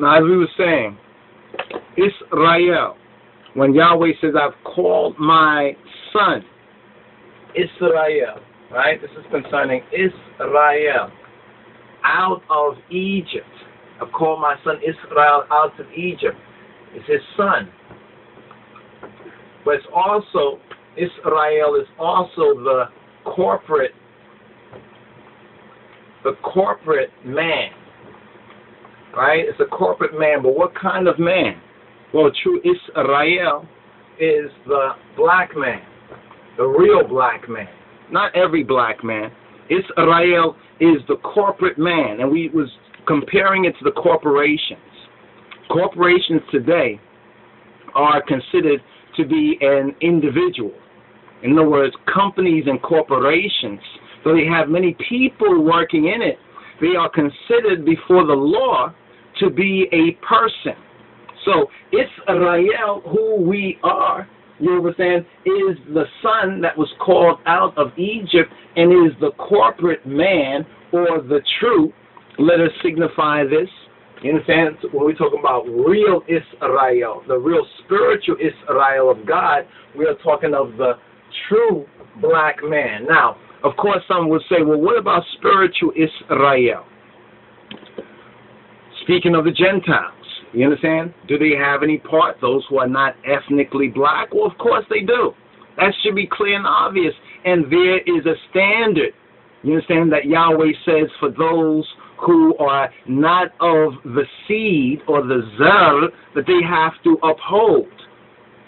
Now, as we were saying, Israel, when Yahweh says, I've called my son, Israel, right? This is concerning Israel, out of Egypt. I've called my son Israel out of Egypt. It's his son. But it's also, Israel is also the corporate, the corporate man. Right? It's a corporate man, but what kind of man? Well, true Israel is the black man, the real black man. Not every black man. Israel is the corporate man, and we was comparing it to the corporations. Corporations today are considered to be an individual. In other words, companies and corporations, though they have many people working in it, they are considered before the law to be a person. So Israel, who we are, you understand, is the son that was called out of Egypt and is the corporate man or the true. Let us signify this. You understand? When we talk about real Israel, the real spiritual Israel of God, we are talking of the true black man. Now, of course, some would say, well, what about spiritual Israel? Speaking of the Gentiles, you understand? Do they have any part? Those who are not ethnically black? Well, of course they do. That should be clear and obvious. And there is a standard. You understand that Yahweh says for those who are not of the seed or the zer that they have to uphold.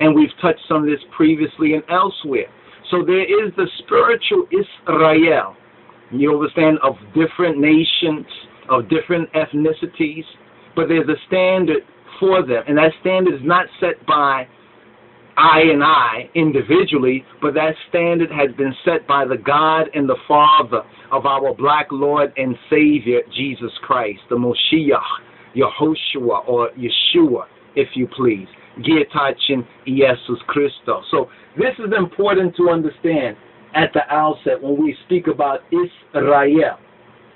And we've touched on this previously and elsewhere. So there is the spiritual Israel, you understand, of different nations, of different ethnicities, but there's a standard for them. And that standard is not set by I and I individually, but that standard has been set by the God and the Father of our black Lord and Savior, Jesus Christ, the Moshiach, Yehoshua, or Yeshua, if you please. Gietachin Jesus Christos. So this is important to understand at the outset when we speak about Israel.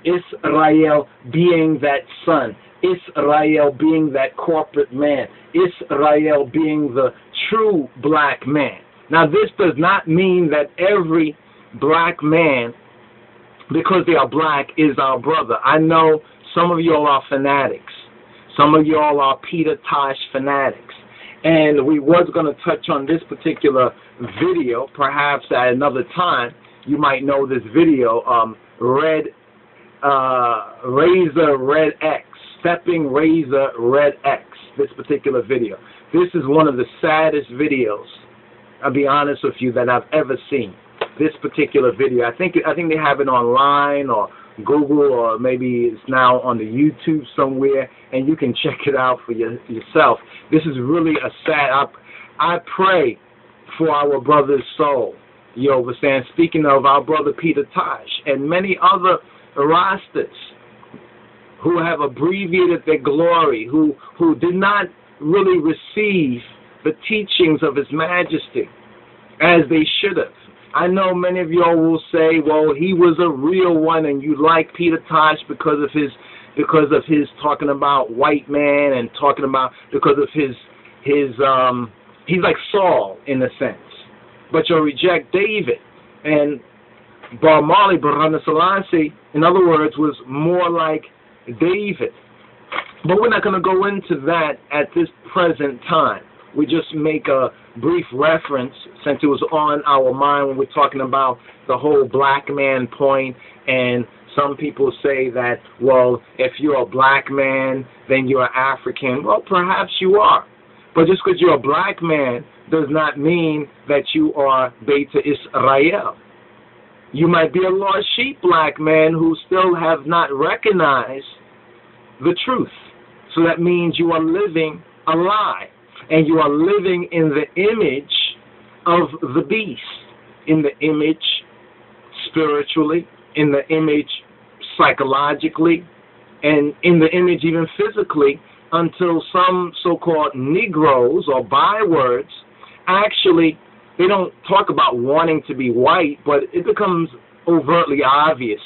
Israel being that son. Israel being that corporate man. Israel being the true black man. Now, this does not mean that every black man, because they are black, is our brother. I know some of y'all are fanatics. Some of y'all are Peter Tosh fanatics. And we was going to touch on this particular video, perhaps at another time. You might know this video, um, Red uh, Razor Red X, Stepping Razor Red X, this particular video. This is one of the saddest videos, I'll be honest with you, that I've ever seen. This particular video. I think I think they have it online or Google or maybe it's now on the YouTube somewhere and you can check it out for your, yourself. This is really a sad I, I pray for our brother's soul. You understand? Speaking of our brother Peter Tosh and many other Rastas who have abbreviated their glory, who, who did not really receive the teachings of His Majesty as they should have. I know many of y'all will say, well, he was a real one and you like Peter Tosh because of his because of his talking about white man and talking about because of his his um he's like Saul in a sense. But you'll reject David. And Bob Marley Berhane Selassie, in other words, was more like David. But we're not going to go into that at this present time. We just make a brief reference since it was on our mind when we're talking about the whole black man point and some people say that, well, if you're a black man, then you're African. Well, perhaps you are. But just because you're a black man does not mean that you are Beta Israel. You might be a lost sheep black man who still have not recognized the truth. So that means you are living a lie. And you are living in the image of the beast, in the image spiritually, in the image psychologically, and in the image even physically, until some so called Negroes or bywords actually they don't talk about wanting to be white, but it becomes overtly obvious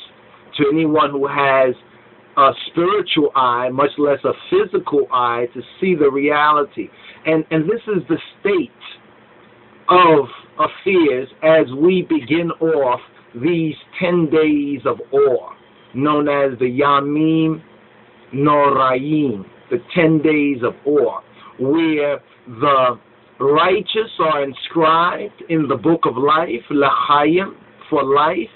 to anyone who has a spiritual eye, much less a physical eye, to see the reality. And and this is the state of affairs as we begin off these ten days of awe, known as the Yamim Noraim, the ten days of awe, where the righteous are inscribed in the book of life, L'chaim, for life,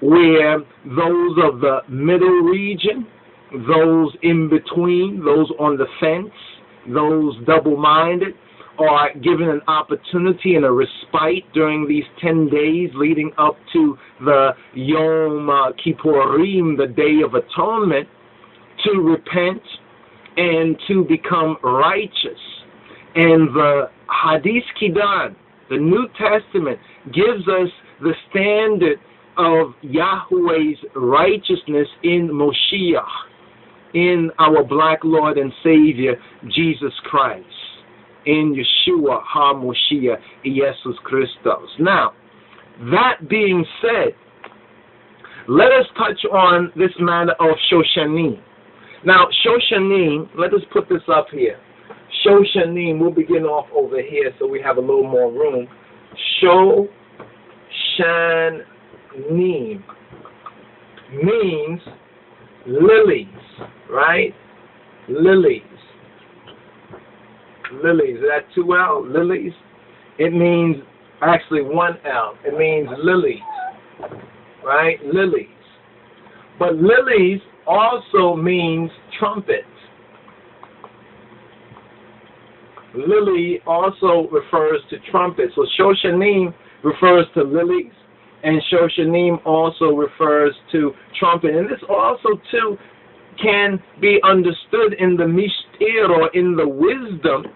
where those of the middle region, those in between, those on the fence, those double minded, are given an opportunity and a respite during these 10 days leading up to the Yom Kippurim, the Day of Atonement, to repent and to become righteous. And the Hadith Kidan, the New Testament, gives us the standard of Yahweh's righteousness in Moshiach, in our black Lord and Savior, Jesus Christ, in Yeshua HaMoshiach, Jesus Christos. Now, that being said, let us touch on this matter of Shoshanim. Now, Shoshanim, let us put this up here. Shoshanim, we'll begin off over here so we have a little more room. Shoshanim means lilies, right? Lilies. Lilies. Is that two L? Lilies? It means actually one L. It means lilies, right? Lilies. But lilies also means trumpets. Lily also refers to trumpets. So Shoshanim refers to lilies, and Shoshanim also refers to trumpet. And this also, too, can be understood in the mishtir or in the wisdom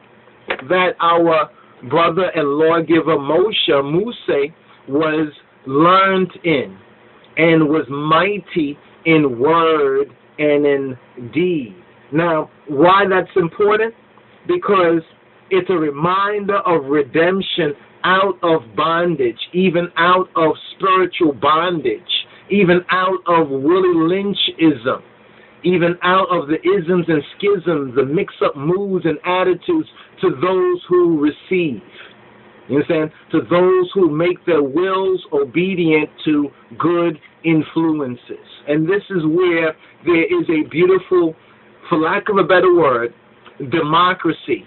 that our brother and lawgiver Moshe, Muse, was learned in and was mighty in word and in deed. Now, why that's important? Because it's a reminder of redemption out of bondage, even out of spiritual bondage, even out of Willie Lynchism, even out of the isms and schisms, the mix up moods and attitudes to those who receive. You understand? To those who make their wills obedient to good influences. And this is where there is a beautiful, for lack of a better word, democracy,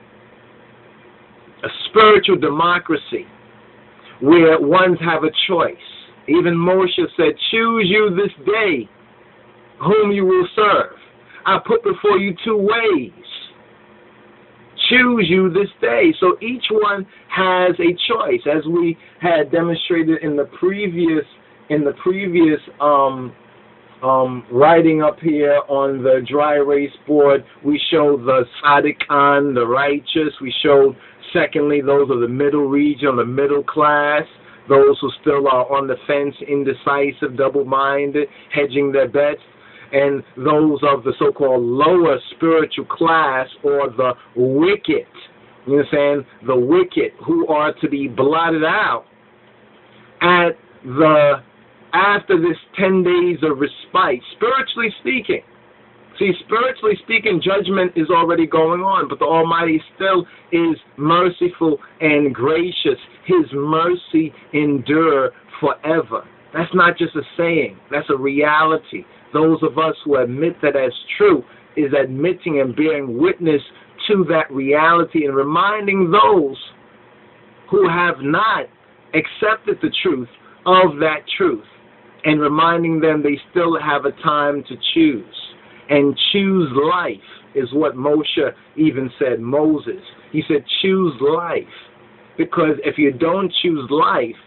a spiritual democracy where ones have a choice. Even Moshe said, Choose you this day whom you will serve. I put before you two ways choose you this day. So each one has a choice, as we had demonstrated in the previous in the previous um, um, writing up here on the dry erase board. We showed the Sadikan, the righteous. We showed, secondly, those of the middle region, the middle class. Those who still are on the fence, indecisive, double-minded, hedging their bets and those of the so-called lower spiritual class or the wicked. You understand? The wicked who are to be blotted out at the after this ten days of respite, spiritually speaking. See, spiritually speaking, judgment is already going on, but the Almighty still is merciful and gracious. His mercy endure forever. That's not just a saying, that's a reality. Those of us who admit that as true is admitting and bearing witness to that reality and reminding those who have not accepted the truth of that truth and reminding them they still have a time to choose. And choose life is what Moshe even said, Moses. He said, choose life. Because if you don't choose life,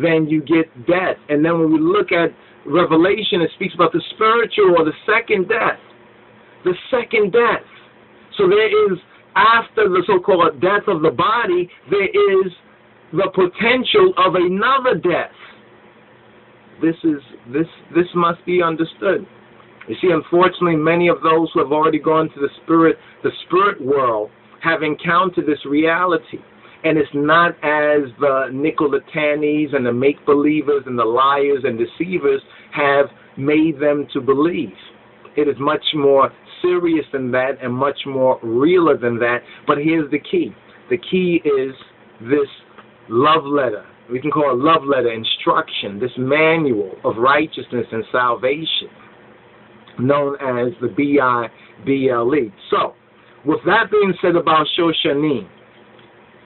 then you get death. And then when we look at Revelation, it speaks about the spiritual or the second death. The second death. So there is, after the so called death of the body, there is the potential of another death. This is this this must be understood. You see, unfortunately, many of those who have already gone to the spirit the spirit world have encountered this reality. And it's not as the Nicolaitanes and the make believers and the liars and deceivers have made them to believe. It is much more serious than that and much more realer than that. But here's the key. The key is this love letter. We can call it love letter instruction, this manual of righteousness and salvation known as the B-I-B-L-E. So, with that being said about Shoshanim,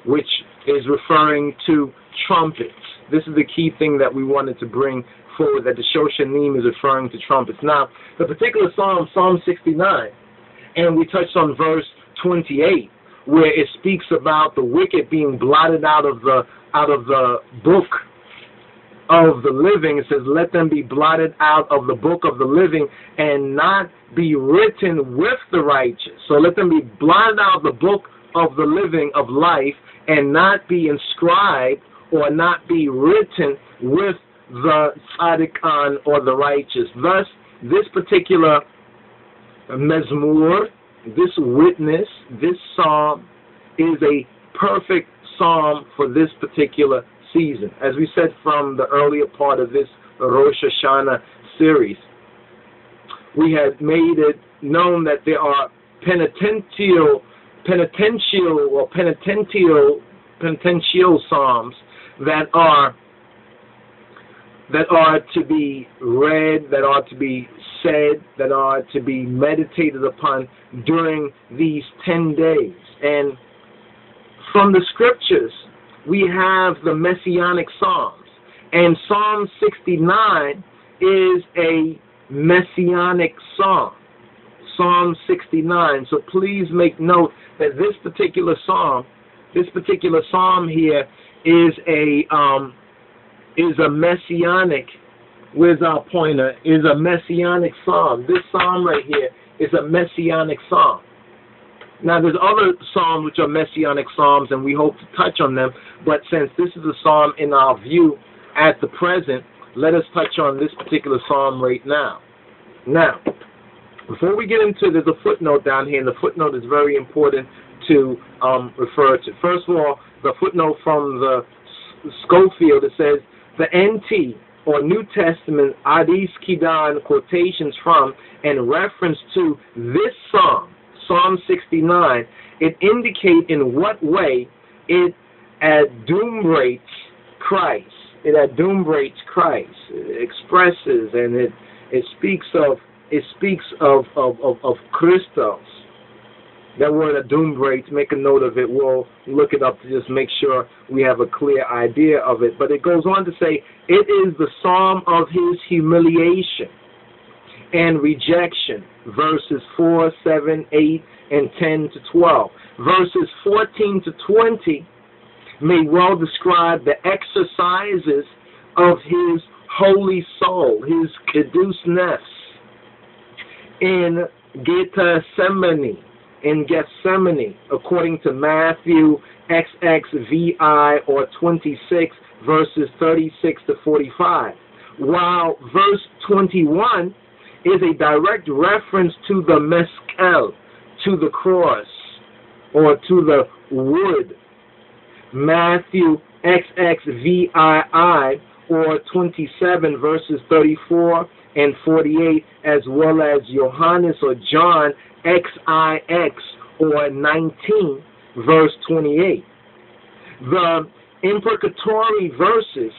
which is referring to trumpets, this is the key thing that we wanted to bring forward, that the Shoshanim is referring to trumpets. Now, the particular psalm, Psalm 69, and we touched on verse 28, where it speaks about the wicked being blotted out of the out of the book of the living. It says, Let them be blotted out of the book of the living and not be written with the righteous. So let them be blotted out of the book of the living of life and not be inscribed or not be written with the tzaddikan or the righteous. Thus, this particular mezmur, this witness, this psalm is a perfect psalm for this particular season. As we said from the earlier part of this Rosh Hashanah series, we had made it known that there are penitential, penitential or penitential, penitential psalms that are that are to be read, that are to be said, that are to be meditated upon during these 10 days. And from the scriptures, we have the Messianic Psalms. And Psalm 69 is a Messianic Psalm. Psalm 69. So please make note that this particular Psalm, this particular Psalm here is a um, is a messianic. Where's our pointer? Is a messianic Psalm. This Psalm right here is a messianic Psalm. Now, there's other psalms which are messianic psalms, and we hope to touch on them. But since this is a psalm in our view at the present, let us touch on this particular psalm right now. Now, before we get into it, there's a footnote down here, and the footnote is very important to um, refer to. First of all, the footnote from the Scofield that says the NT or New Testament Adis Kidan quotations from and reference to this psalm Psalm 69, it indicates in what way it adumbrates Christ. It adumbrates Christ. It expresses and it it speaks of it speaks of of, of, of Christos. That word adumbrates, make a note of it. We'll look it up to just make sure we have a clear idea of it. But it goes on to say, it is the psalm of his humiliation and rejection, verses 4, 7, 8, and 10 to 12. Verses 14 to 20 may well describe the exercises of his holy soul, his nefs, in Gethsemane, in Gethsemane, according to Matthew XXVI or 26, verses 36 to 45. While verse 21 is a direct reference to the meskel, to the cross, or to the wood. Matthew XXVII, or 27 verses 34 and 48, as well as Johannes or John XIX, or 19 verse 28. The imprecatory verses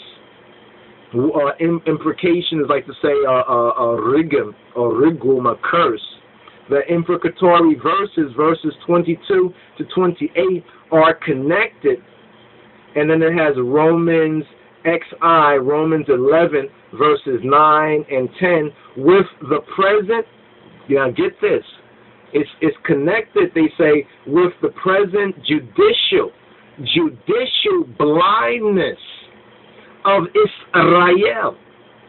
uh, imprecations like to say a, a, a rigum or rigum, a curse. The imprecatory verses, verses 22 to 28, are connected. And then it has Romans XI, Romans 11, verses 9 and 10, with the present. Yeah, get this. It's, it's connected, they say, with the present judicial, judicial blindness of Israel.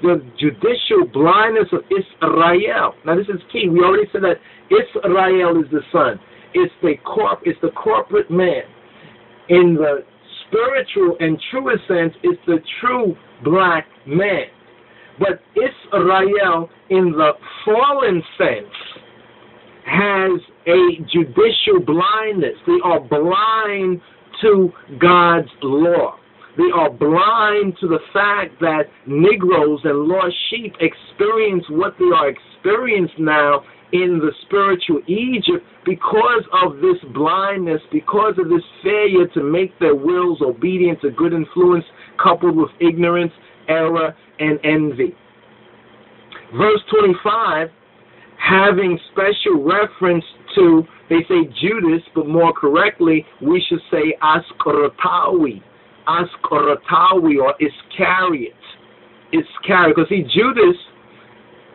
The judicial blindness of Israel. Now this is key. We already said that Israel is the son. It's the corp it's the corporate man. In the spiritual and truest sense, it's the true black man. But Israel in the fallen sense has a judicial blindness. They are blind to God's law. They are blind to the fact that Negroes and lost sheep experience what they are experiencing now in the spiritual Egypt because of this blindness, because of this failure to make their wills obedient to good influence, coupled with ignorance, error, and envy. Verse 25, having special reference to, they say Judas, but more correctly, we should say Ascorotawi, Ascorotawi or Iscariot. Iscariot. Because see, Judas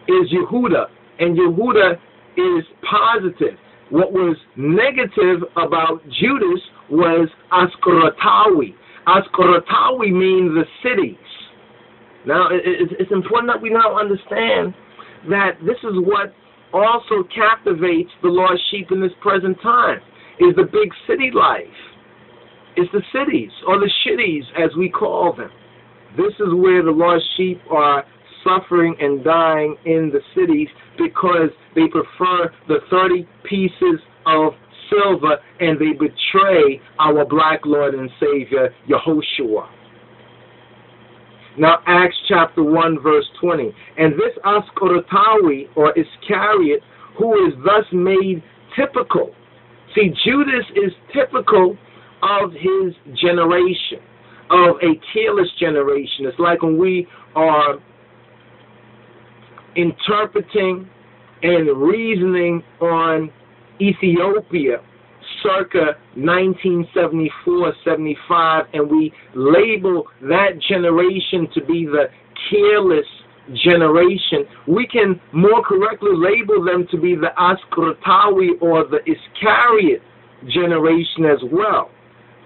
is Yehuda, and Yehuda is positive. What was negative about Judas was Ascorotawi. Ascorotawi means the cities. Now, it's important that we now understand that this is what also captivates the lost sheep in this present time, is the big city life. It's the cities, or the shitties, as we call them. This is where the lost sheep are suffering and dying in the cities because they prefer the 30 pieces of silver and they betray our black Lord and Savior, Yehoshua. Now, Acts chapter 1, verse 20. And this Ascorotawi, or Iscariot, who is thus made typical. See, Judas is typical of his generation, of a careless generation. It's like when we are interpreting and reasoning on Ethiopia circa 1974-75 and we label that generation to be the careless generation, we can more correctly label them to be the Ascorotawi or the Iscariot generation as well,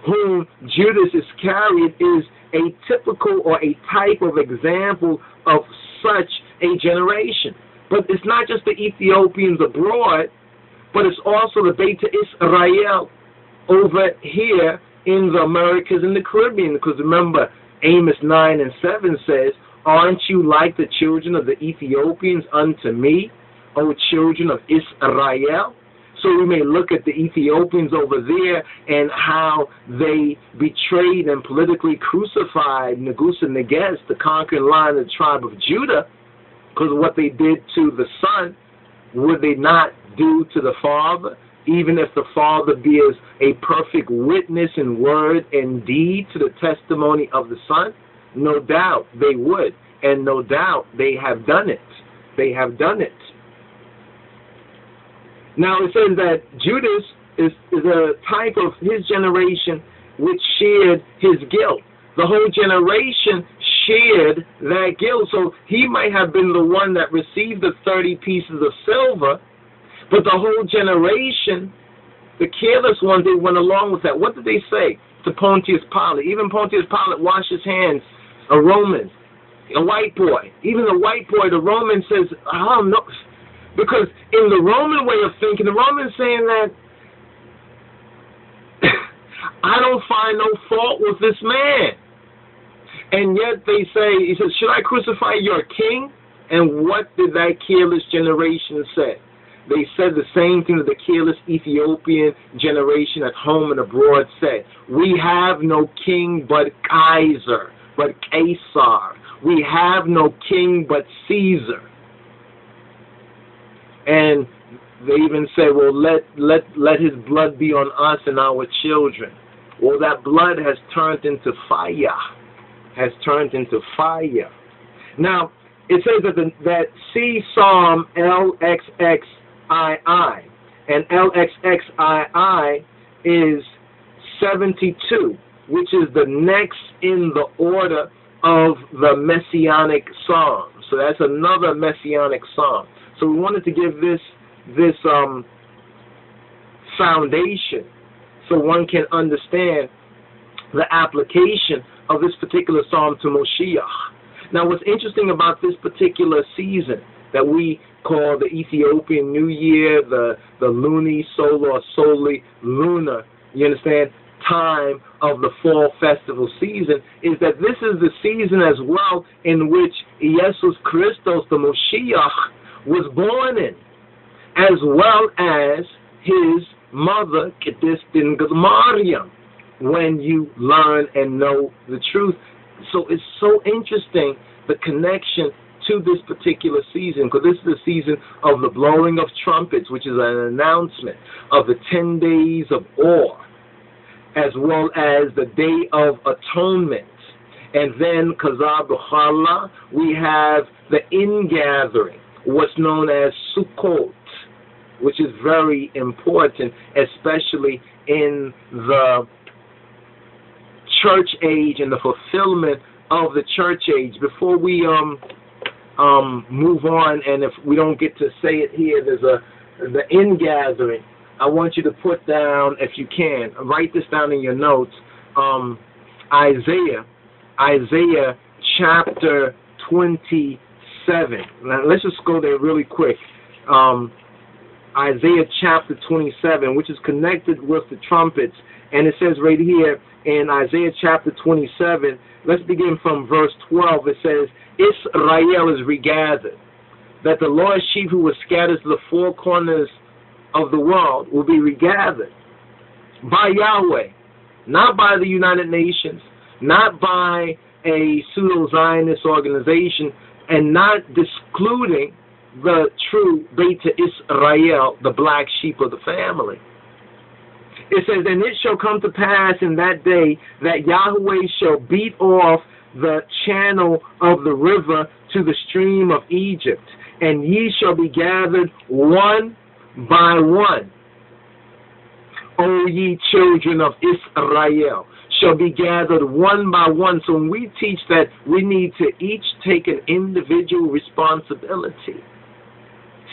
whom Judas Iscariot is a typical or a type of example of such a generation. But it's not just the Ethiopians abroad, but it's also the Beta Israel over here in the Americas and the Caribbean. Because remember, Amos 9 and 7 says, Aren't you like the children of the Ethiopians unto me, O children of Israel? So we may look at the Ethiopians over there and how they betrayed and politically crucified Negusa Neges, the conquering line of the tribe of Judah, because of what they did to the son. Would they not do to the Father, even if the Father bears a perfect witness in word and deed to the testimony of the Son? No doubt they would, and no doubt they have done it. They have done it. Now it says that Judas is, is a type of his generation which shared his guilt. The whole generation shared that guilt. So he might have been the one that received the 30 pieces of silver, but the whole generation, the careless ones, they went along with that. What did they say to Pontius Pilate? Even Pontius Pilate washed his hands, a Roman, a white boy. Even the white boy, the Roman says, oh, no. Because in the Roman way of thinking, the Roman's saying that I don't find no fault with this man. And yet they say, he says, should I crucify your king? And what did that careless generation say? They said the same thing that the careless Ethiopian generation at home and abroad said. We have no king but Kaiser, but Caesar. We have no king but Caesar. And they even say, well, let, let, let his blood be on us and our children. Well, that blood has turned into fire, has turned into fire. Now, it says that, the, that C Psalm LXX LXXII. And LXXII is 72, which is the next in the order of the Messianic Psalm. So that's another Messianic Psalm. So we wanted to give this this um, foundation so one can understand the application of this particular psalm to Moshiach. Now, what's interesting about this particular season that we call the Ethiopian New Year, the, the Luni Solar Soli Lunar, you understand, time of the fall festival season, is that this is the season as well in which Jesus Christos, the Moshiach, was born in, as well as his mother, Kedis bin Mariam, when you learn and know the truth. So it's so interesting the connection to this particular season, because this is the season of the blowing of trumpets, which is an announcement of the 10 days of awe, as well as the Day of Atonement. And then B'chala, we have the ingathering, what's known as Sukkot, which is very important, especially in the church age and the fulfillment of the church age. Before we um um move on, and if we don't get to say it here, there's a the end gathering. I want you to put down, if you can, write this down in your notes. Um, Isaiah, Isaiah chapter 20 7. Let's just go there really quick. Um, Isaiah chapter 27, which is connected with the trumpets. And it says right here in Isaiah chapter 27, let's begin from verse 12. It says, Israel is regathered, that the Lord's sheep who was scattered to the four corners of the world will be regathered by Yahweh, not by the United Nations, not by a pseudo Zionist organization, and not discluding the true Beta Israel, the black sheep of the family. It says, And it shall come to pass in that day that Yahweh shall beat off the channel of the river to the stream of Egypt, and ye shall be gathered one by one. O ye children of Israel, shall be gathered one by one. So when we teach that, we need to each take an individual responsibility.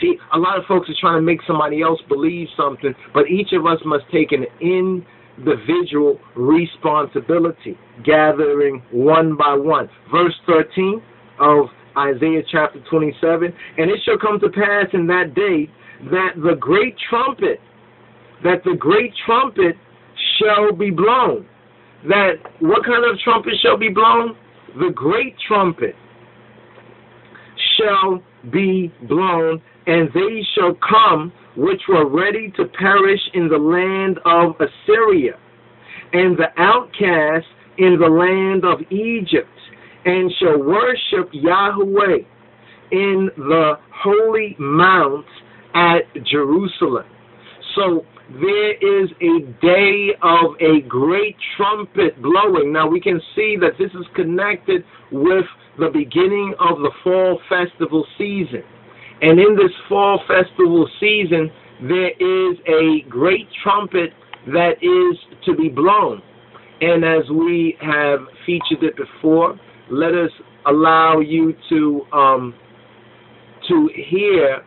See, a lot of folks are trying to make somebody else believe something, but each of us must take an individual responsibility, gathering one by one. Verse 13 of Isaiah chapter 27 And it shall come to pass in that day that the great trumpet, that the great trumpet shall be blown. That what kind of trumpet shall be blown? The great trumpet shall be blown, and they shall come which were ready to perish in the land of Assyria, and the outcasts in the land of Egypt, and shall worship Yahweh in the holy mount at Jerusalem. So there is a day of a great trumpet blowing. Now we can see that this is connected with the beginning of the fall festival season. And in this fall festival season, there is a great trumpet that is to be blown. And as we have featured it before, let us allow you to um, to hear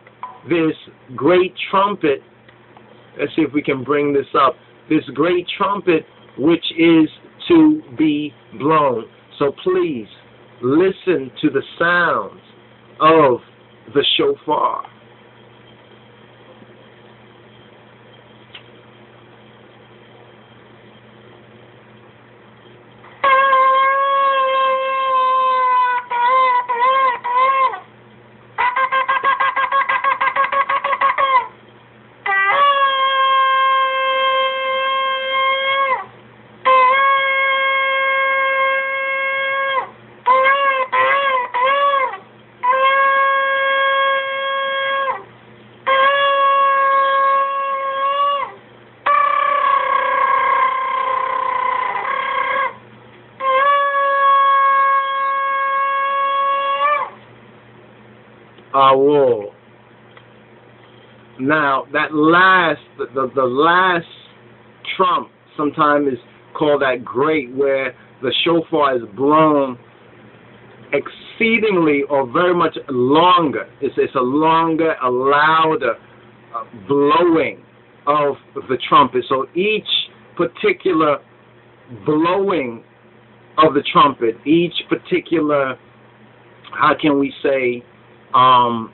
this great trumpet. Let's see if we can bring this up. This great trumpet, which is to be blown. So please listen to the sounds of the shofar. Awol. Now that last, the, the, the last trump sometimes is called that great, where the shofar is blown exceedingly or very much longer. It's, it's a longer, a louder uh, blowing of the trumpet. So each particular blowing of the trumpet, each particular, how can we say, um,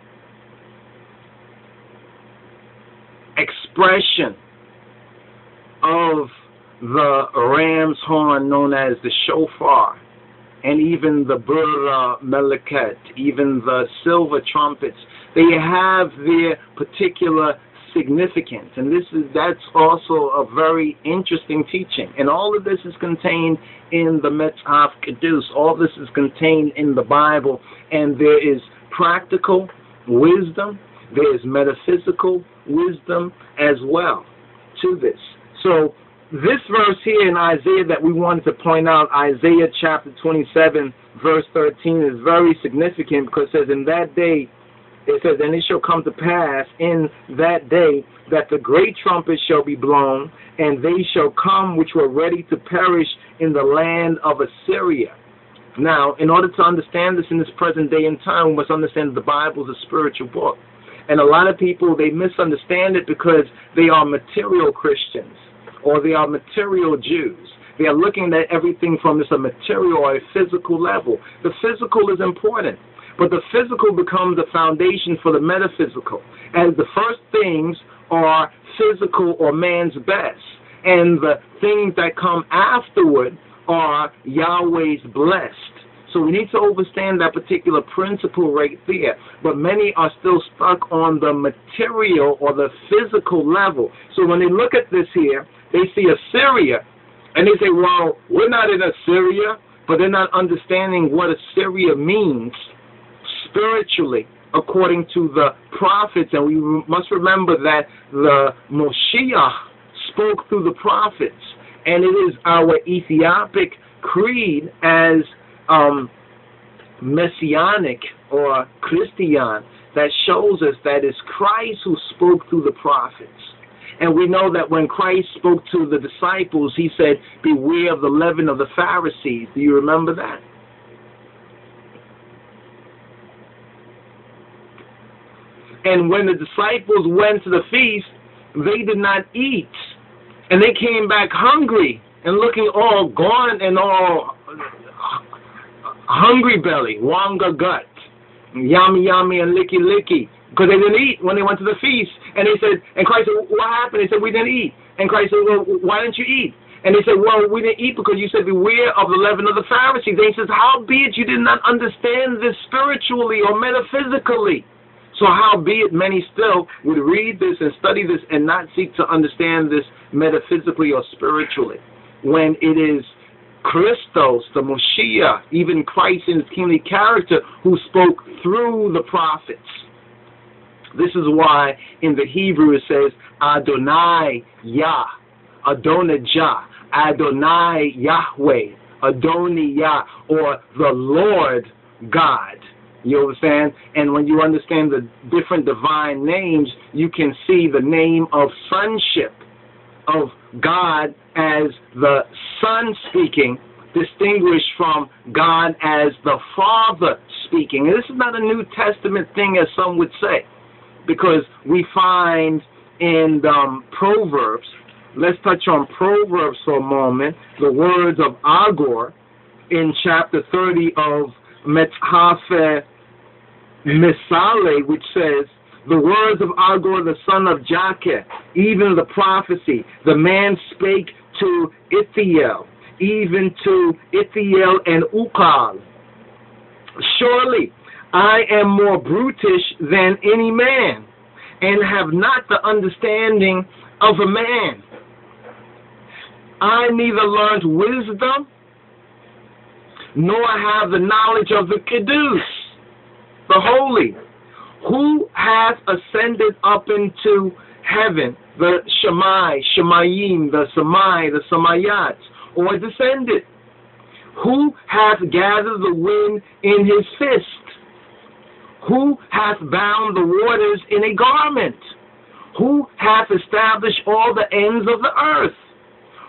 expression of the ram's horn known as the shofar, and even the burra meleket, even the silver trumpets, they have their particular significance. And this is that's also a very interesting teaching. And all of this is contained in the Metzhaf Kedus. All this is contained in the Bible, and there is practical wisdom, there's metaphysical wisdom as well to this. So this verse here in Isaiah that we wanted to point out, Isaiah chapter 27, verse 13, is very significant because it says, In that day, it says, And it shall come to pass in that day that the great trumpet shall be blown, and they shall come which were ready to perish in the land of Assyria. Now, in order to understand this in this present day and time, we must understand that the Bible is a spiritual book. And a lot of people, they misunderstand it because they are material Christians or they are material Jews. They are looking at everything from this a material or a physical level. The physical is important, but the physical becomes the foundation for the metaphysical. As the first things are physical or man's best, and the things that come afterward are Yahweh's blessed. So we need to understand that particular principle right there. But many are still stuck on the material or the physical level. So when they look at this here, they see Assyria and they say, well, we're not in Assyria, but they're not understanding what Assyria means spiritually according to the prophets. And we must remember that the Moshiach spoke through the prophets. And it is our Ethiopic creed as um, messianic or Christian that shows us that it's Christ who spoke through the prophets. And we know that when Christ spoke to the disciples, he said, Beware of the leaven of the Pharisees. Do you remember that? And when the disciples went to the feast, they did not eat. And they came back hungry and looking all gaunt and all hungry belly, wanga gut, yummy yummy and licky licky, because they didn't eat when they went to the feast. And they said, and Christ said, what happened? They said, we didn't eat. And Christ said, well, why didn't you eat? And they said, well, we didn't eat because you said beware of the leaven of the Pharisees. And he says, how be it you did not understand this spiritually or metaphysically? So how be it many still would read this and study this and not seek to understand this metaphysically or spiritually when it is Christos, the Moshiach, even Christ in his kingly character, who spoke through the prophets. This is why in the Hebrew it says Adonai Yah, Adonijah, Adonai Yahweh, Adonai Yah, or the Lord God. You understand? And when you understand the different divine names, you can see the name of sonship of God as the Son speaking, distinguished from God as the Father speaking. And this is not a New Testament thing, as some would say, because we find in um, Proverbs, let's touch on Proverbs for a moment, the words of Agur in chapter 30 of Methafe Misale, which says, the words of Agur, the son of Jakeh, even the prophecy. The man spake to Ithiel, even to Ithiel and Ucal. Surely I am more brutish than any man, and have not the understanding of a man. I neither learned wisdom, nor I have the knowledge of the Kiddush, the holy who has ascended up into heaven? The Shemai, Shemayim, the Samai, the Samayat, or descended? Who hath gathered the wind in his fist? Who hath bound the waters in a garment? Who hath established all the ends of the earth?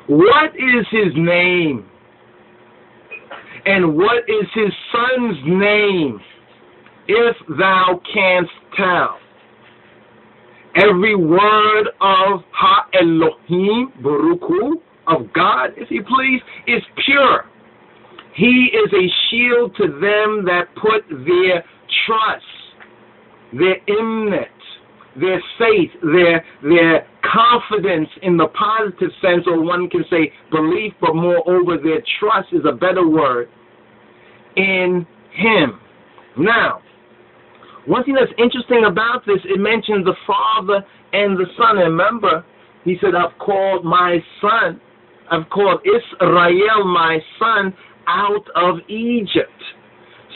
What is his name? And what is his son's name? If thou canst tell. Every word of Ha Elohim, Baruchu, of God, if you please, is pure. He is a shield to them that put their trust, their imnet, their faith, their their confidence in the positive sense, or one can say belief, but moreover their trust is a better word in him. Now, one thing that's interesting about this, it mentions the Father and the Son. And remember, he said, I've called my son, I've called Israel my son out of Egypt.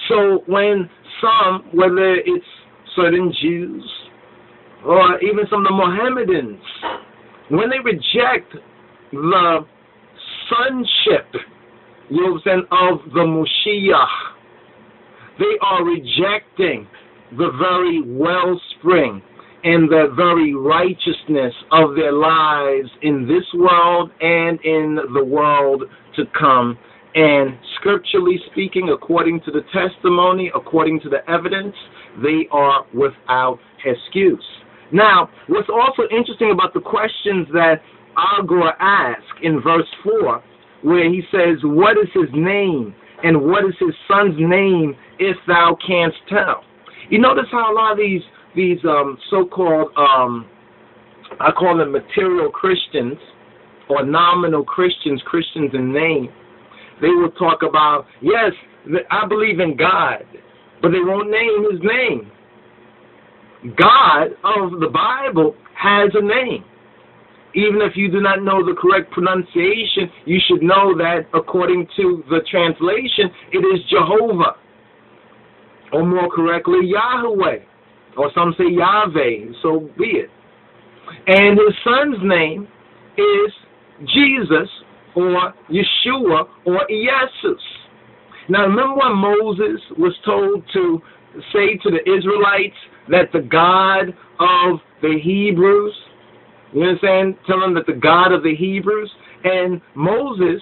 So when some, whether it's certain Jews or even some of the Mohammedans, when they reject the sonship, you know of the Moshiach, they are rejecting the very wellspring and the very righteousness of their lives in this world and in the world to come. And scripturally speaking, according to the testimony, according to the evidence, they are without excuse. Now, what's also interesting about the questions that Agur asks in verse 4, where he says, What is his name? And what is his son's name, if thou canst tell? You notice how a lot of these these um, so-called um, I call them material Christians or nominal Christians, Christians in name. They will talk about yes, I believe in God, but they won't name His name. God of the Bible has a name. Even if you do not know the correct pronunciation, you should know that according to the translation, it is Jehovah. Or more correctly, Yahweh. Or some say Yahweh, so be it. And his son's name is Jesus or Yeshua or Jesus. Now remember when Moses was told to say to the Israelites that the God of the Hebrews, you saying? Tell them that the God of the Hebrews and Moses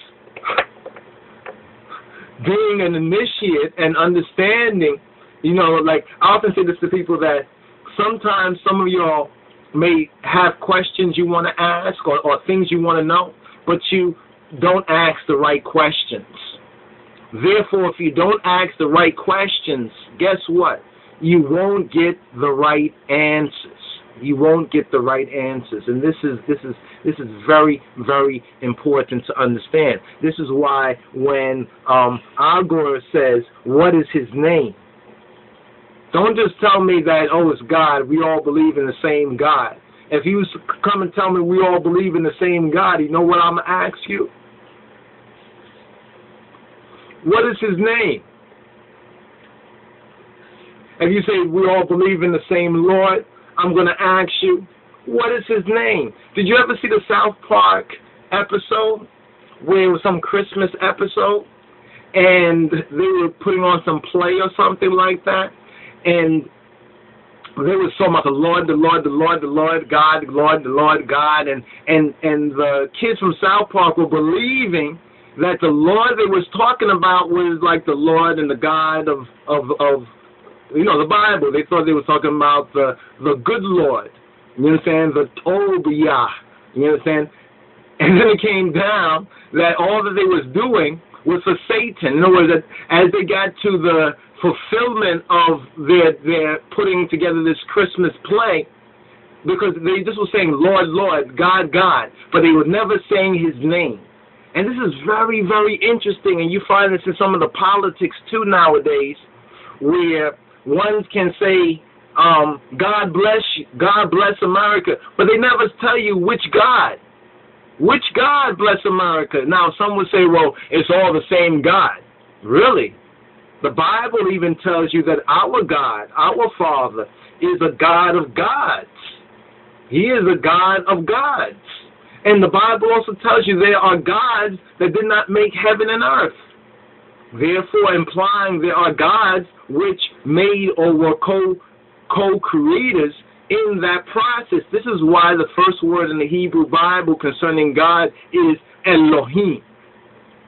being an initiate and understanding, you know, like I often say this to people that sometimes some of y'all may have questions you want to ask or, or things you want to know, but you don't ask the right questions. Therefore, if you don't ask the right questions, guess what? You won't get the right answers. You won't get the right answers. And this is this is this is very, very important to understand. This is why when um says, What is his name? Don't just tell me that, oh, it's God. We all believe in the same God. If you come and tell me we all believe in the same God, you know what I'm going to ask you? What is his name? If you say we all believe in the same Lord, I'm going to ask you, what is his name? Did you ever see the South Park episode where it was some Christmas episode and they were putting on some play or something like that? And there was so much the Lord, the Lord, the Lord, the Lord God, the Lord, the Lord God, and and and the kids from South Park were believing that the Lord they was talking about was like the Lord and the God of of of you know the Bible. They thought they were talking about the the good Lord. You understand the Tobiah. You understand? And then it came down that all that they was doing was for Satan. In other words, that as they got to the fulfillment of their their putting together this Christmas play because they just were saying Lord, Lord, God, God, but they were never saying His name. And this is very, very interesting, and you find this in some of the politics too nowadays, where ones can say, um, "God bless you, God bless America," but they never tell you which God. Which God bless America? Now, some would say, well, it's all the same God. Really? The Bible even tells you that our God, our Father, is a God of gods. He is a God of gods. And the Bible also tells you there are gods that did not make heaven and earth. Therefore, implying there are gods which made or were co co creators in that process. This is why the first word in the Hebrew Bible concerning God is Elohim.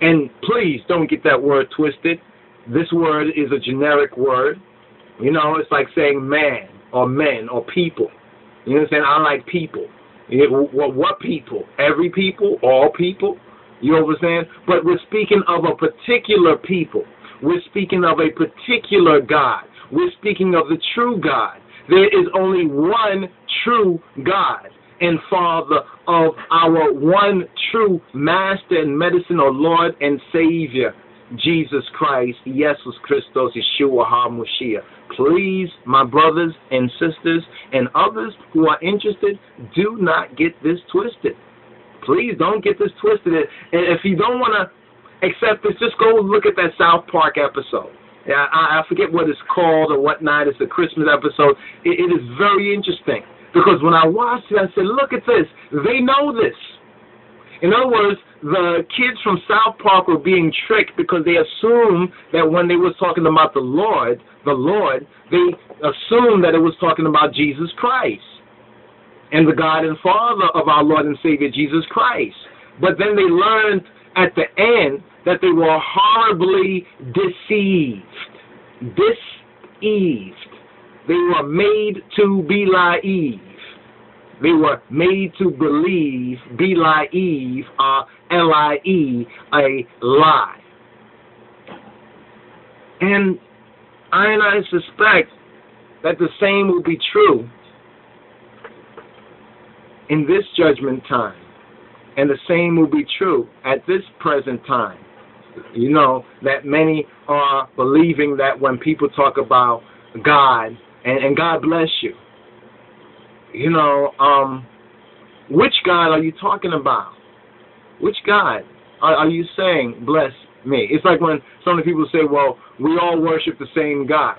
And please don't get that word twisted. This word is a generic word. You know, it's like saying man or men or people. You understand? I like people. what, what people? Every people? All people? You understand? But we're speaking of a particular people. We're speaking of a particular God. We're speaking of the true God. There is only one true God and Father of our one true Master and Medicine or Lord and Savior, Jesus Christ, Jesus Christos, Yeshua HaMashiach. Please, my brothers and sisters and others who are interested, do not get this twisted. Please don't get this twisted. And if you don't want to accept this, just go look at that South Park episode I, I forget what it's called or whatnot. It's a Christmas episode. It, it is very interesting because when I watched it, I said, look at this. They know this. In other words, the kids from South Park were being tricked because they assumed that when they was talking about the Lord, the Lord, they assumed that it was talking about Jesus Christ and the God and Father of our Lord and Savior Jesus Christ. But then they learned at the end that they were horribly deceived, deceived. They were made to be Eve. They were made to believe, be like Eve, uh, L-I-E, a lie. And I and I suspect that the same will be true in this judgment time. And the same will be true at this present time. You know, that many are believing that when people talk about God, and, and God bless you, you know, um, which God are you talking about? Which God are, are you saying, bless me? It's like when some of the people say, well, we all worship the same God.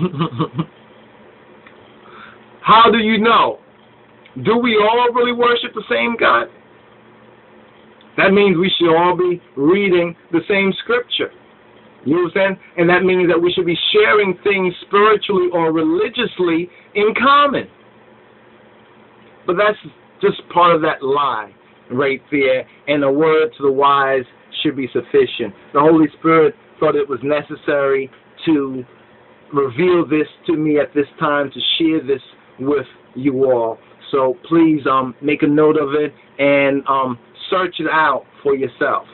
How do you know? Do we all really worship the same God? That means we should all be reading the same scripture. You understand? And that means that we should be sharing things spiritually or religiously in common. But that's just part of that lie right there. And a word to the wise should be sufficient. The Holy Spirit thought it was necessary to reveal this to me at this time, to share this with you all. So please um, make a note of it and um, search it out for yourself.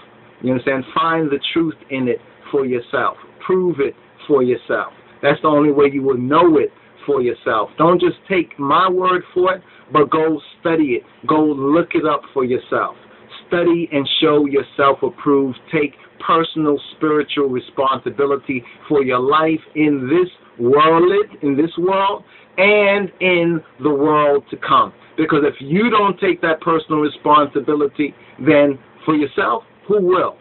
You understand? Find the truth in it for yourself. Prove it for yourself. That's the only way you will know it for yourself. Don't just take my word for it, but go study it. Go look it up for yourself. Study and show yourself approved. Take personal spiritual responsibility for your life in this world, in this world, and in the world to come. Because if you don't take that personal responsibility, then for yourself, who will?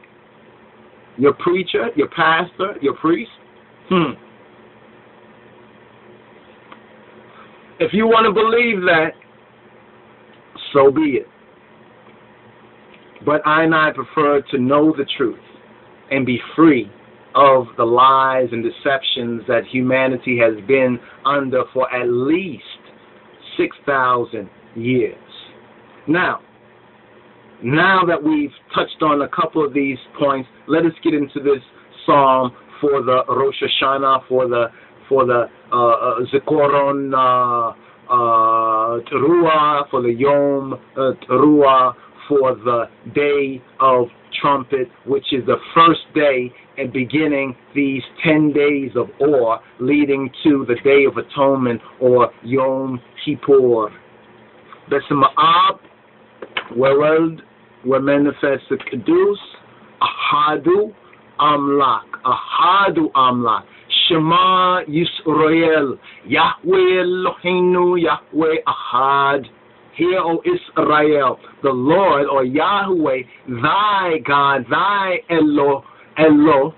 Your preacher, your pastor, your priest? Hmm. If you want to believe that, so be it. But I and I prefer to know the truth and be free of the lies and deceptions that humanity has been under for at least 6,000 years. Now, now that we've touched on a couple of these points, let us get into this psalm for the Rosh Hashanah, for the for the uh, uh, Zikoron uh, uh, Teruah, for the Yom uh, Teruah, for the Day of Trumpet, which is the first day and beginning these 10 days of awe leading to the Day of Atonement or Yom Kippur. Besma'ab, Wereld, Wemenefes Kedus, Ahadu Amlak, Ahadu Amlak. Shema Yisrael, Yahweh Eloheinu, Yahweh Ahad. Hear, O Israel, the Lord, or Yahweh, thy God, thy Elo, Elo,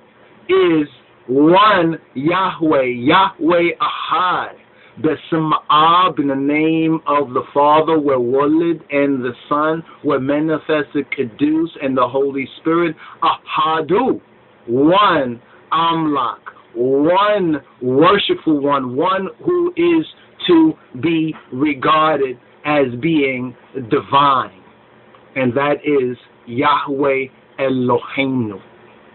is one Yahweh, Yahweh Ahad. Besma'ab, in the name of the Father, where Walid and the Son were manifested Kedus and the Holy Spirit, Ahadu, one Amlak, one worshipful one, one who is to be regarded as being divine, and that is Yahweh Eloheinu,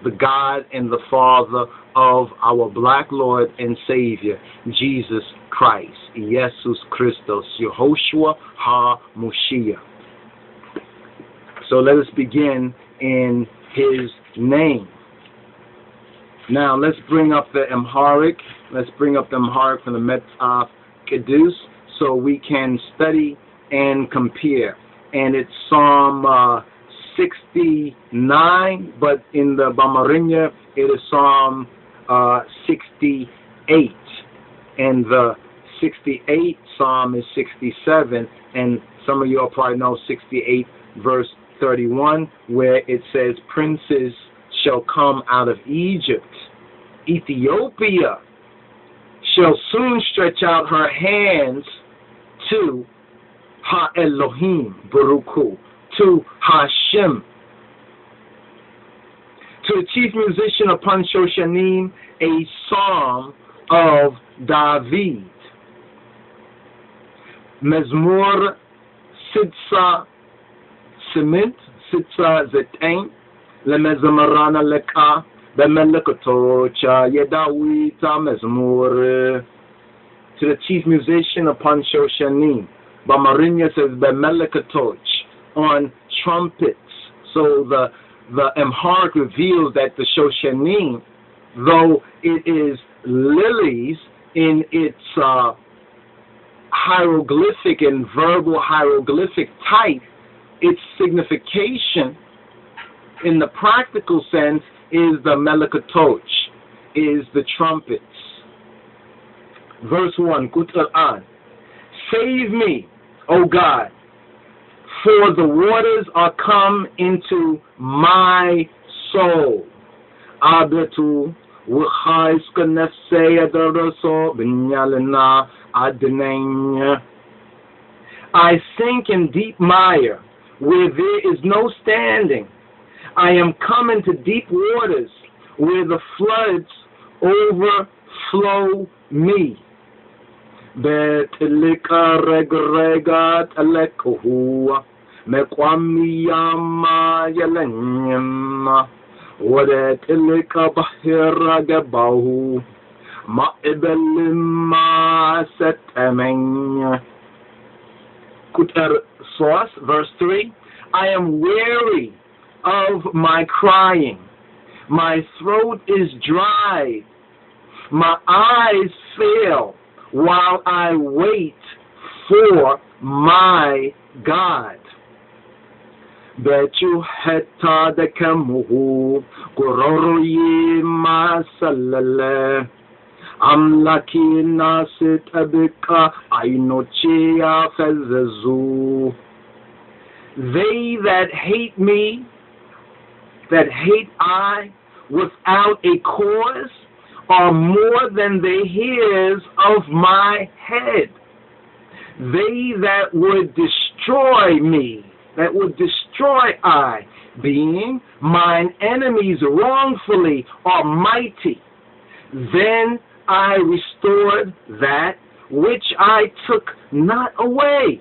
the God and the Father of our black Lord and Savior, Jesus Christ, Jesus Christos, Yehoshua Ha HaMoshiach. So let us begin in his name. Now let's bring up the Amharic. Let's bring up the Amharic from the Metzaf Kedus so we can study and compare. And it's Psalm uh, 69, but in the Bamarinya it is Psalm uh, 68. And the 68 Psalm is 67, and some of you all probably know 68 verse 31, where it says, Princes shall come out of Egypt Ethiopia shall soon stretch out her hands to Ha Elohim Baruchu, to Hashem. To the chief musician upon Shoshanim, a psalm of David. Mezmur Sitsa Simit, Sitsa Zetain, ለመዘመራን አለቃ በመለከቶች የዳዊት መዝሙር to the chief musician upon Shoshani, Bamarinya says Bemelekatoch on trumpets. So the the Amharic reveals that the Shoshani, though it is lilies in its uh, hieroglyphic and verbal hieroglyphic type, its signification in the practical sense is the melekatot, is the trumpets. Verse 1, Quran. Save me, O God, for the waters are come into my soul. Abatu وخايسك نفسي درسو بنيالنا adneng. I sink in deep mire where there is no standing. I am coming to deep waters where the floods overflow me. Betlika regrega telekuhua mekwami yama yelenyema wadetlika bahira gebahu ma'ibelima setemenya. Kuter Source, verse 3 I am weary of my crying. My throat is dry. My eyes fail while I wait for my God. Bechu hetta de kemuhu gurorye masalale. Amlaki nasit abika ainochea fezezu. They that hate me that hate I, without a cause, are more than the hairs of my head. They that would destroy me, that would destroy I, being mine enemies wrongfully, are mighty. Then I restored that which I took not away.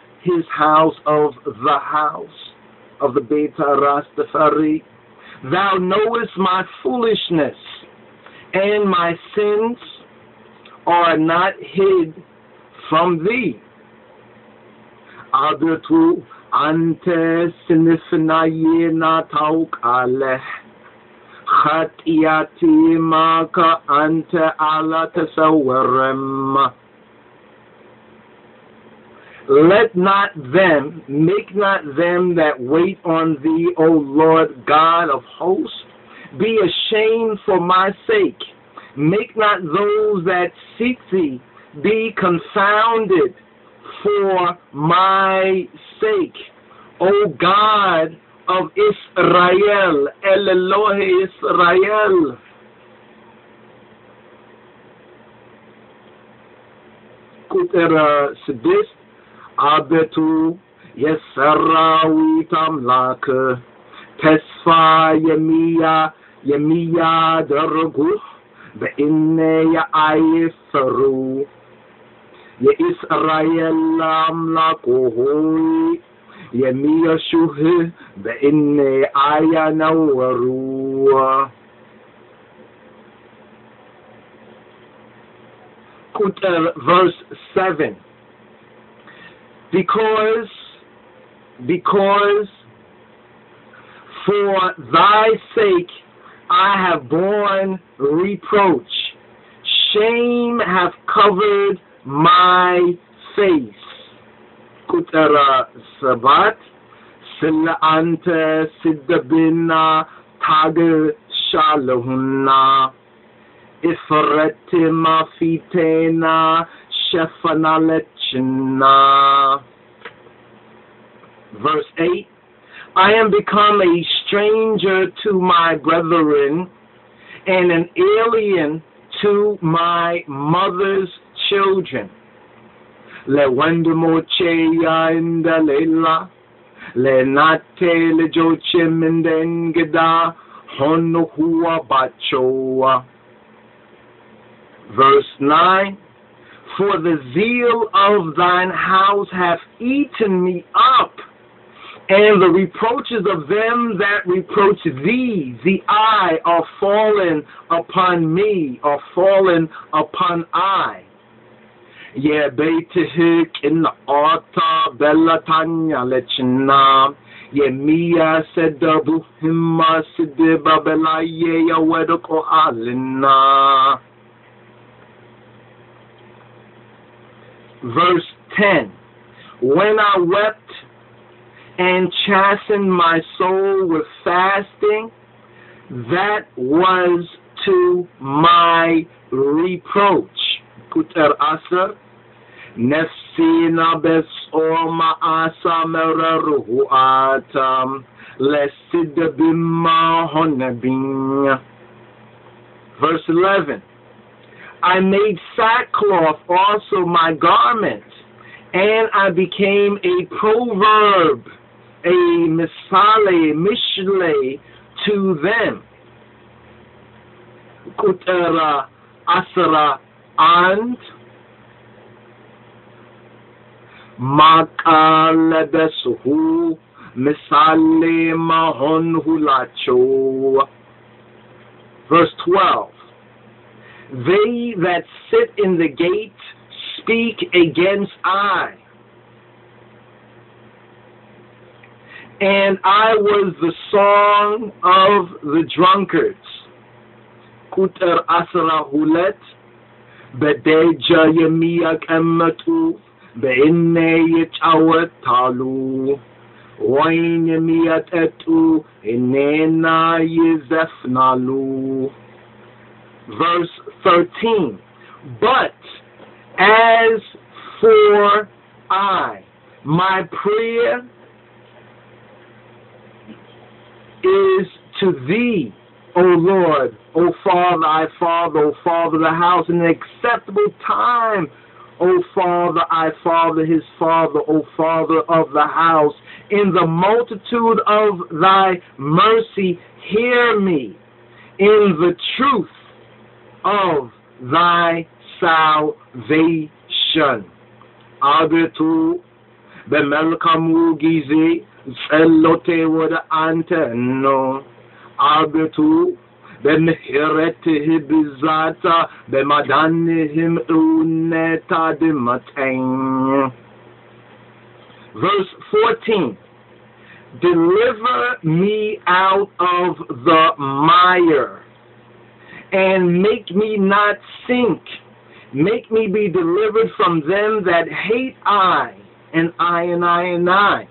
his house of the house of the Beta Rastafari. Thou knowest my foolishness, and my sins are not hid from thee. Adratu ante sinifinaye natauk aleh. خطيئتي معك أنت على تصورم let not them, make not them that wait on thee, O Lord God of hosts, be ashamed for my sake. Make not those that seek thee be confounded for my sake. O God of Israel, El Elohe Israel. Could there, uh, አቤቱ የሰራዊት አምላክ ተስፋ የሚያ የሚያደርጉህ በእኔ አይፈሩ። የእስራኤል አምላክ ሆይ የሚያሹህ በእኔ አያነወሩ። ቁጥር verse 7 because because For thy sake I have borne reproach. Shame hath covered my face. Kutara Sabat Silla Ante Siddabina Tag Shalahunna Ifretima Fitena Shefanalechina. Verse 8 I am become a stranger to my brethren and an alien to my mother's children. Lenate lejochimindengeda, honuhua bachoa. Verse 9 For the zeal of thine house hath eaten me up and the reproaches of them that reproach thee, the eye, are fallen upon me, are fallen upon I. Yeah, beitihik in the altar, bellatanya lechina. Ye mia sedabu himma sidiba belaye ya alina. Verse 10 When I wept and chastened my soul with fasting, that was to my reproach. Asr, Nefsi nabes lesid bimma. Verse 11, I made sackcloth also my garment, and I became a proverb a misale, mishle to them. Kutera asra and makalabesuhu misale mahon hulacho. Verse 12. They that sit in the gate speak against I and I was the song of the drunkards. Kuter asra hulet, bedeja yemia. Verse 13. But as for I, my prayer is to thee, O Lord, O Father, I Father, O Father, of the house, in an acceptable time, O Father, I Father, his Father, O Father of the house, in the multitude of thy mercy, hear me in the truth of thy salvation. Abitu bemelkamu gizi ጸሎቴ ወደ አንተ ነው አቤቱ በምህረትህ ብዛት በማዳንህም እውነት አድምጠኝ Verse 14 Deliver me out of the mire and make me not sink. Make me be delivered from them that hate I, and I, and I, and I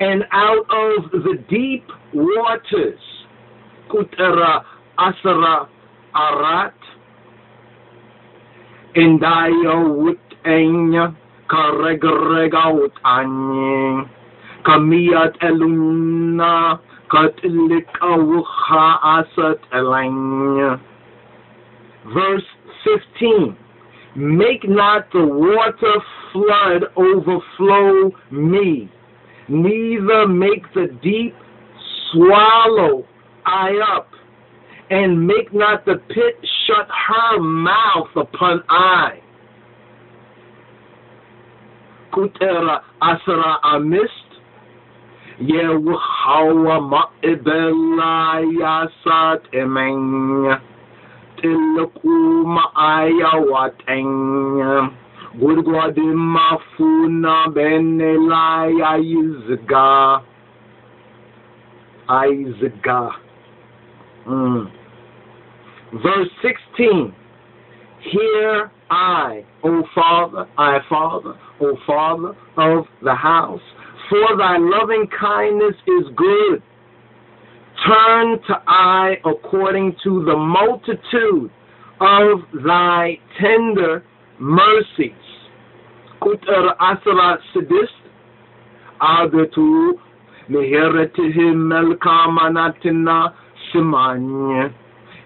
and out of the deep waters, Kutara Asara Arat, Indaya Wutanya, Karegrega Wutanye, Kamiat Eluna, Katlika Wuha Asat Elanya. Verse 15 Make not the water flood overflow me neither make the deep swallow I up, and make not the pit shut her mouth upon I. Kutera amist, emeng, tilkuma ayawaten gurgwadimafuna benelaya izga izga mm. verse 16 hear i o father i father o father of the house for thy loving kindness is good. Turn to I according to the multitude of thy tender mercies. Kutr asra sidist agatu miheretihim elkamanatina simany.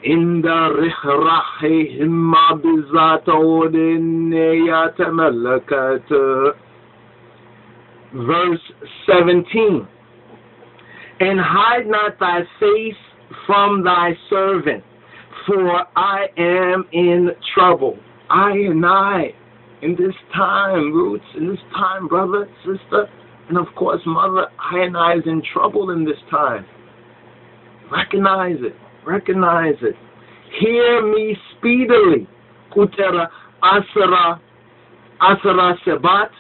عند رحرحهم بذات عود يتملكت Verse 17 and hide not thy face from thy servant, for I am in trouble. I and I, in this time, Roots, in this time, brother, sister, and of course, mother, I and I is in trouble in this time. Recognize it. Recognize it. Hear me speedily. Kutera asara asara sebat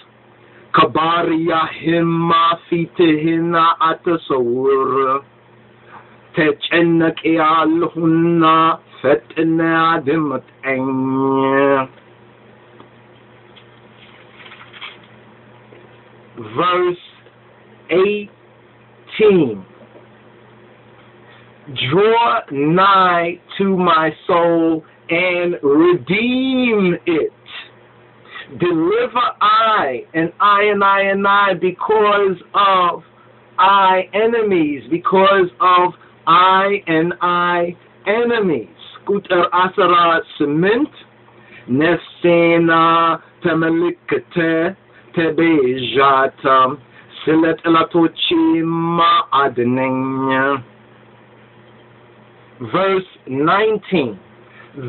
Kabaria hima fitihina atasawur. تجنك يا الهنا فتنا عدمت verse 18 draw nigh to my soul and redeem it. Deliver I, and I, and I, and I, because of I enemies, because of I and I enemies. Skuter asara cement, nesena temelikete tebejatam, silet elatochima adnenya. Verse 19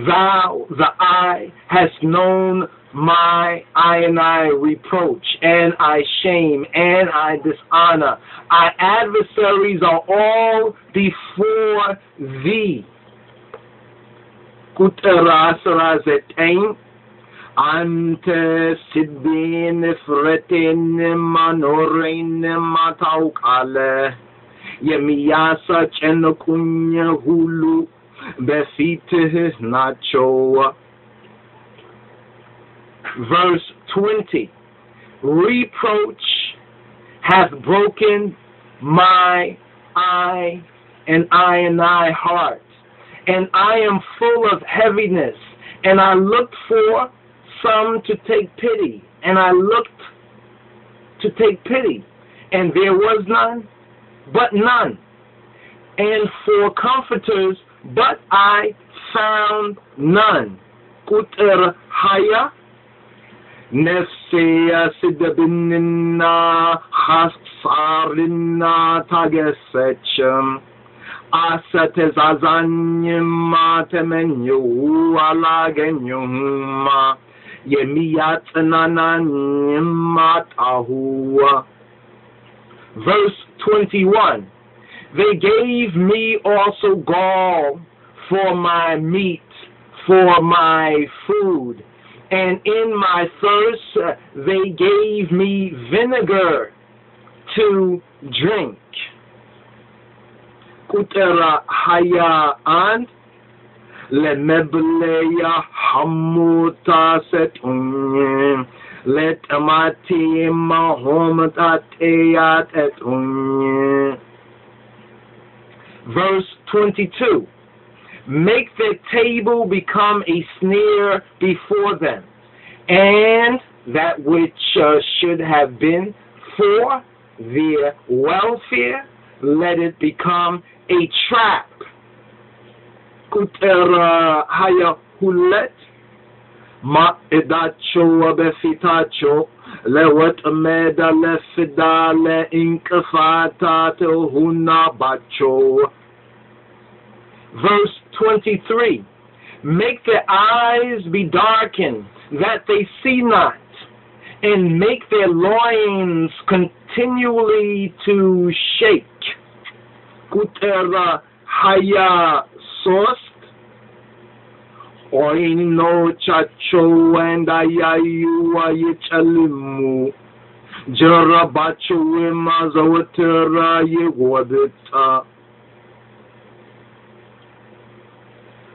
thou, the I, hast known my I and I reproach, and I shame, and I dishonor. Our adversaries are all before thee. ቁጥር አስራ ዘጠኝ አንተ ስድቤን እፍረቴንም ማኖሬንም ታውቃለህ። የሚያሳጨንቁኝ ሁሉ በፊትህ ናቸው። verse 20. Reproach hath broken my eye and I and I heart, and I am full of heaviness, and I looked for some to take pity, and I looked to take pity, and there was none, but none, and for comforters, but I found none. Kuter haya ነፍሴ ስድብንና ሐሳርና ታገሰች አሰተዛዛኝማ ተመኘሁ አላገኘሁም የሚያጽናናኝም አጣሁ verse 21 They gave me also gall for my meat, for my food, and in my thirst uh, they gave me vinegar to drink. Kutera hayaan lemebleya hamuta setunye letamati mahomata teyat etunye. Verse 22 make the table become a snare before them, and that which uh, should have been for their welfare, let it become a trap. مائداتشو وبفتاتشو لوت ميدا لفدا لإنكفاتاتهن باتشو verse 23. Make their eyes be darkened, that they see not, and make their loins continually to shake. Kutera haya sost, oino chacho and ayayu ayichalimu. Jara bacho wema zawatera yewabita.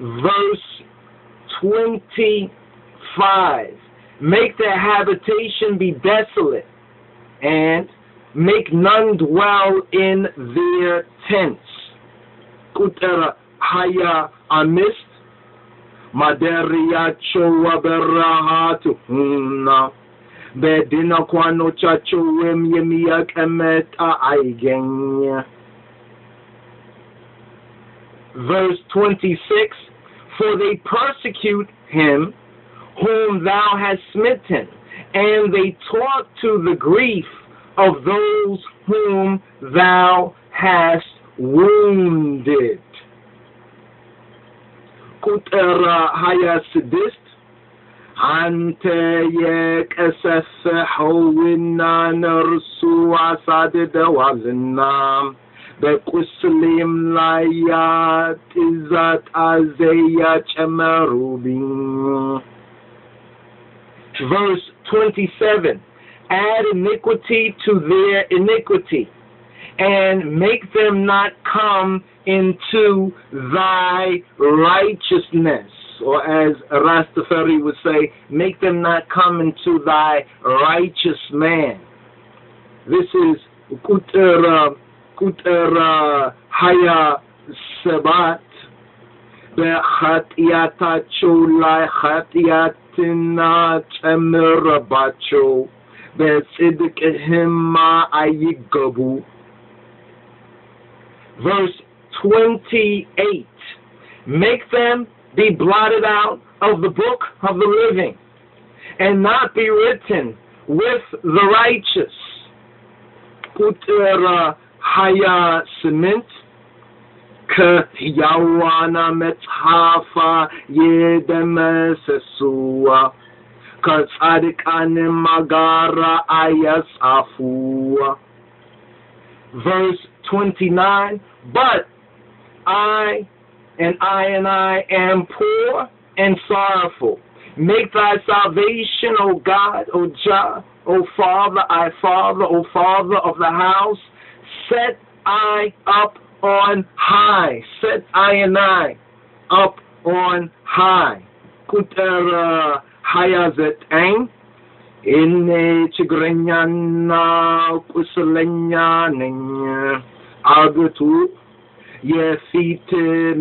verse 25. Make their habitation be desolate, and make none dwell in their tents. Kutera haya amist, maderia chowa berahatu huna. Bedina kwano chacho wem yemiak emeta aigenya verse 26 For they persecute him whom thou hast smitten, and they talk to the grief of those whom thou hast wounded. ቁጥር ሀያ ስድስት አንተ የቀሰፈኸውና ነርሱ አሳድደዋልና በቁስሌም ላይ ያጥዛጣዜ ያጨመሩብኝ verse 27 add iniquity to their iniquity and make them not come into thy righteousness or as Rastafari would say make them not come into thy righteous man this is ቁጥር ቁጥር ሀያ ሰባት በኃጢአታቸው ላይ ኃጢአትና ጨምረባቸው በጽድቅህማ አይገቡ verse 28 make them be blotted out of the book of the living and not be written with the righteous ቁጥር Haya cement. Yawana methafa yedemesesua. Katzadikane magara ayas afua. Verse 29 But I and I and I am poor and sorrowful. Make thy salvation, O God, O Jah, O Father, I Father, O Father of the house, set I up on high set I and I up on high ቁጥር ሀያ ዘጠኝ እኔ ችግረኛና ቁስለኛ ነኝ አግቱ የፊት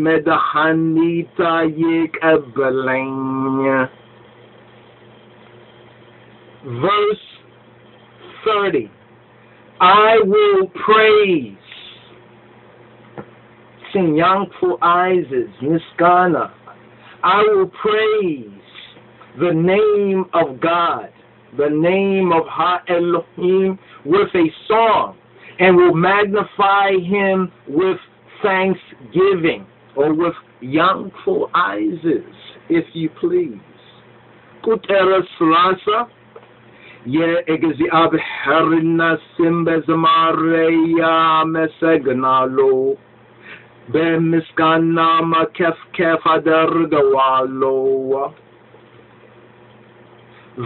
መድኃኒት ይቀበለኝ verse 30 I will praise. Sing Yangfu Isis Niskana I will praise the name of God the name of Ha Elohim with a song and will magnify him with thanksgiving. Or with youngful Isis, if you please. ቁጥር ሰላሳ የእግዚአብሔርን ስም በዝማሬ ያመሰግናሉ በምስጋና መከፍከፍ አደርገዋለሁ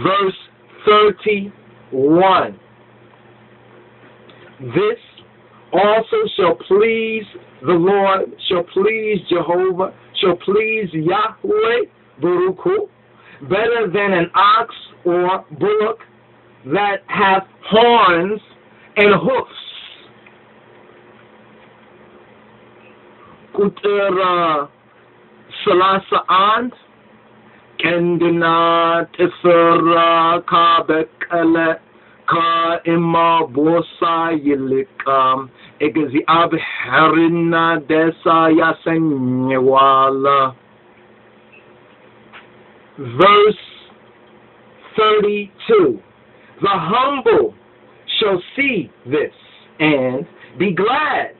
verse 31 This also shall please the Lord, shall please Jehovah, shall please Yahweh, Baruchu, better than an ox or bullock that hath horns and hoofs. Kutera salasa and kendina tisera kabekele ka ima bosa yilikam igazi abherina desa yasenyewala. Verse 32. The humble shall see this and be glad,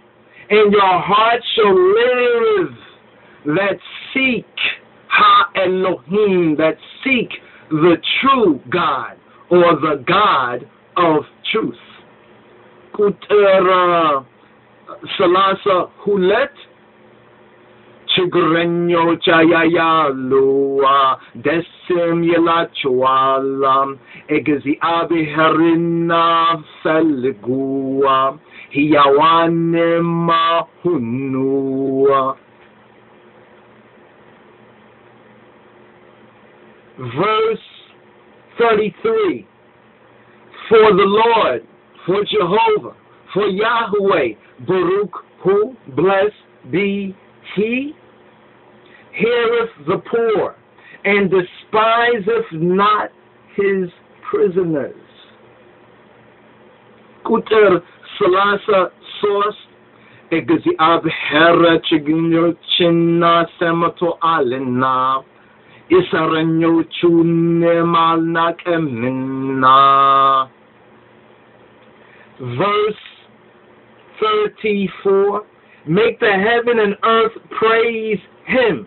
and your heart shall live that seek Ha Elohim, that seek the true God or the God of truth. Kutera Salasa Hulet Desim Egzi Abiharina Felgua Verse 33 For the Lord, for Jehovah, for Yahweh, Baruch who blessed be He? heareth the poor, and despiseth not his prisoners. Kuter salasa sos egziab hera chignyo chinna semato alena isaranyo chune malna kemina. Verse 34 Make the heaven and earth praise him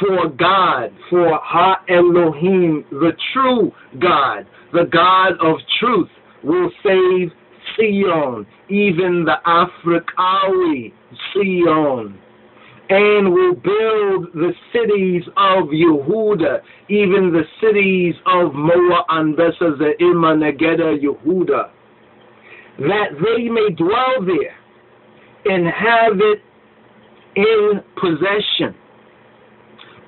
For God, for Ha Elohim, the true God, the God of truth, will save Sion, even the Afrikawi Sion and will build the cities of Yehuda, even the cities of Moa and Besazaima Negeda Yehuda, that they may dwell there and have it in possession.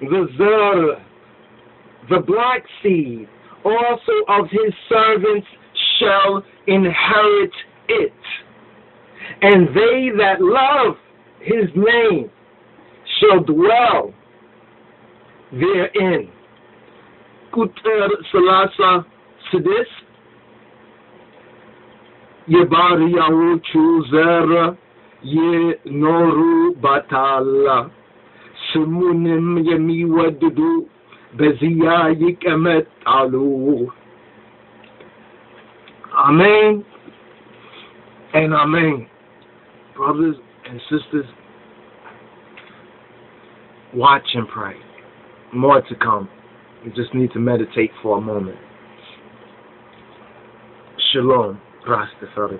the Zur, the black seed, also of his servants shall inherit it. And they that love his name shall dwell therein. Kuter Salasa Sidis Yebari Yahu Chuzera Ye Noru Batala ስሙንም የሚወድዱ በዚያ ይቀመጣሉ። አሜን and amen. Brothers and sisters, watch and pray. More to come. You just need to meditate for a moment. Shalom, Rastafari.